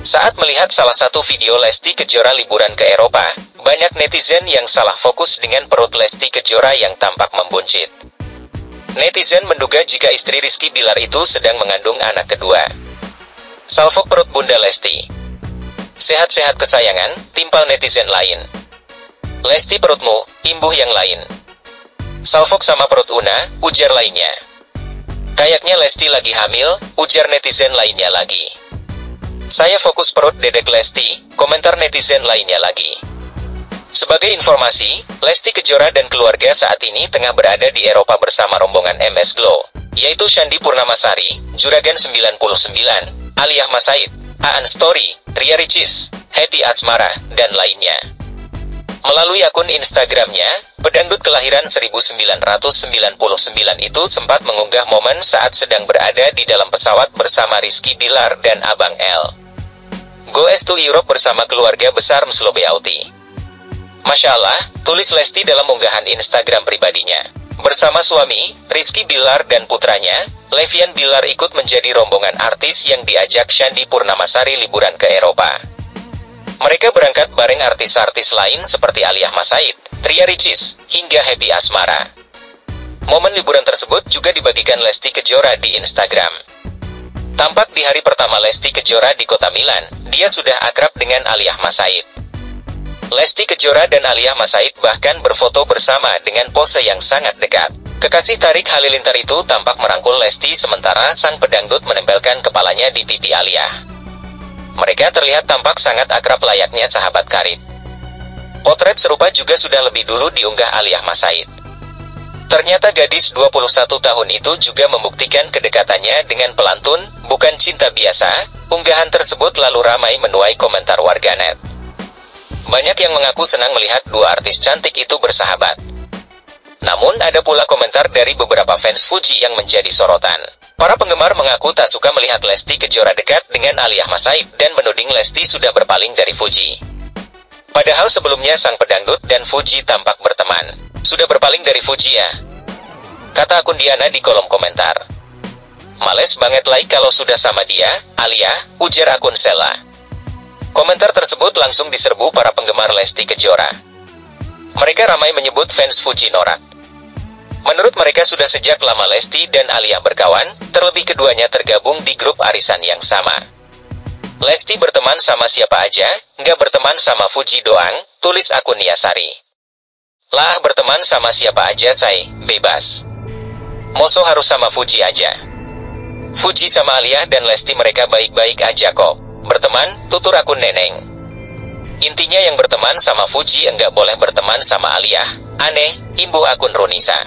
Saat melihat salah satu video Lesti Kejora liburan ke Eropa, banyak netizen yang salah fokus dengan perut Lesti Kejora yang tampak membuncit. Netizen menduga jika istri Rizky Bilar itu sedang mengandung anak kedua. Salfok perut Bunda Lesti. Sehat-sehat kesayangan, timpal netizen lain. Lesti perutmu, imbuh yang lain. Salfok sama perut Una, ujar lainnya. Kayaknya Lesti lagi hamil, ujar netizen lainnya lagi. Saya fokus perut dedek Lesti, komentar netizen lainnya lagi. Sebagai informasi, Lesti Kejora dan keluarga saat ini tengah berada di Eropa bersama rombongan MS Glow, yaitu Shandi Purnamasari, Juragan 99, Aliyah Masaid, Aan Story, Ria Ricis, Happy Asmara, dan lainnya. Melalui akun Instagramnya, pedangdut kelahiran 1999 itu sempat mengunggah momen saat sedang berada di dalam pesawat bersama Rizky Bilar dan Abang L. Goes to Europe bersama keluarga besar Mslobe Auti. Masya Allah, tulis Lesti dalam unggahan Instagram pribadinya. Bersama suami, Rizky Bilar dan putranya, Levian Bilar ikut menjadi rombongan artis yang diajak Shandi Purnamasari liburan ke Eropa. Mereka berangkat bareng artis-artis lain seperti Aliyah Masaid, Ria Ricis, hingga Happy Asmara. Momen liburan tersebut juga dibagikan Lesti Kejora di Instagram. Tampak di hari pertama Lesti Kejora di kota Milan, dia sudah akrab dengan Aliyah Masaid. Lesti Kejora dan Alia Masaid bahkan berfoto bersama dengan pose yang sangat dekat. Kekasih tarik halilintar itu tampak merangkul Lesti sementara sang pedangdut menempelkan kepalanya di pipi Alia. Mereka terlihat tampak sangat akrab layaknya sahabat karib. Potret serupa juga sudah lebih dulu diunggah Alia Masaid. Ternyata gadis 21 tahun itu juga membuktikan kedekatannya dengan pelantun, bukan cinta biasa. Unggahan tersebut lalu ramai menuai komentar warganet. Banyak yang mengaku senang melihat dua artis cantik itu bersahabat. Namun ada pula komentar dari beberapa fans Fuji yang menjadi sorotan. Para penggemar mengaku tak suka melihat Lesti Kejora dekat dengan Aliyah Masaib dan menuding Lesti sudah berpaling dari Fuji. Padahal sebelumnya sang pedangdut dan Fuji tampak berteman. Sudah berpaling dari Fuji ya? Kata akun Diana di kolom komentar. Males banget like kalau sudah sama dia, Alia, ujar akun Sela. Komentar tersebut langsung diserbu para penggemar Lesti Kejora. Mereka ramai menyebut fans Fuji norak. Menurut mereka sudah sejak lama Lesti dan Alia berkawan, terlebih keduanya tergabung di grup arisan yang sama. Lesti berteman sama siapa aja, nggak berteman sama Fuji doang, tulis akun Yasari. Lah berteman sama siapa aja say, bebas. Moso harus sama Fuji aja. Fuji sama Alia dan Lesti mereka baik-baik aja kok. Berteman, tutur akun neneng. Intinya yang berteman sama Fuji enggak boleh berteman sama Aliyah. Aneh, imbuh akun Runisa.